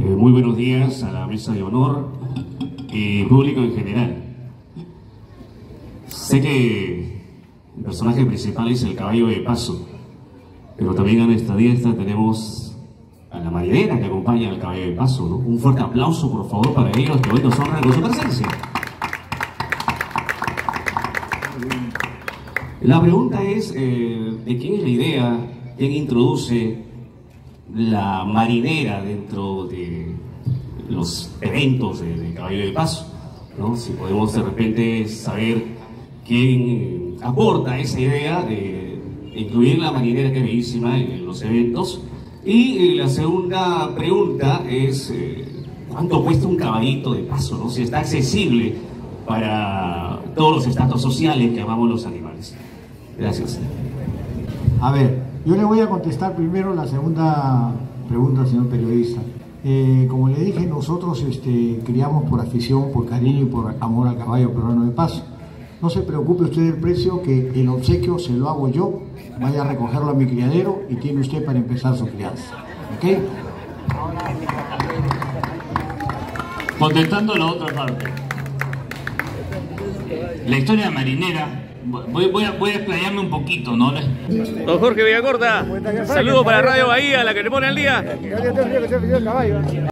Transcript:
Eh, muy buenos días a la mesa de honor y público en general. Sé que el personaje principal es el caballo de paso, pero también en esta dieta tenemos a la marinera que acompaña al caballo de paso. ¿no? Un fuerte aplauso, por favor, para ellos que hoy nos honran con su presencia. La pregunta es, eh, ¿de quién es la idea? ¿Quién introduce la marinera dentro de los eventos de, de Caballo de Paso? ¿no? Si podemos de repente saber quién eh, aporta esa idea de incluir la marinera que es bellísima en los eventos. Y eh, la segunda pregunta es, eh, ¿cuánto cuesta un caballito de paso? ¿no? Si está accesible para todos los estatus sociales que amamos los animales. Gracias. A ver, yo le voy a contestar primero la segunda pregunta, señor periodista. Eh, como le dije, nosotros este, criamos por afición, por cariño y por amor al caballo peruano de paso. No se preocupe usted del precio, que el obsequio se lo hago yo. Vaya a recogerlo a mi criadero y tiene usted para empezar su crianza. ¿Ok? Contestando la otra parte. La historia marinera, voy, voy, a, voy a explayarme un poquito, ¿no? Don Jorge Villacorta, saludo para Radio Bahía, la que le pone al día.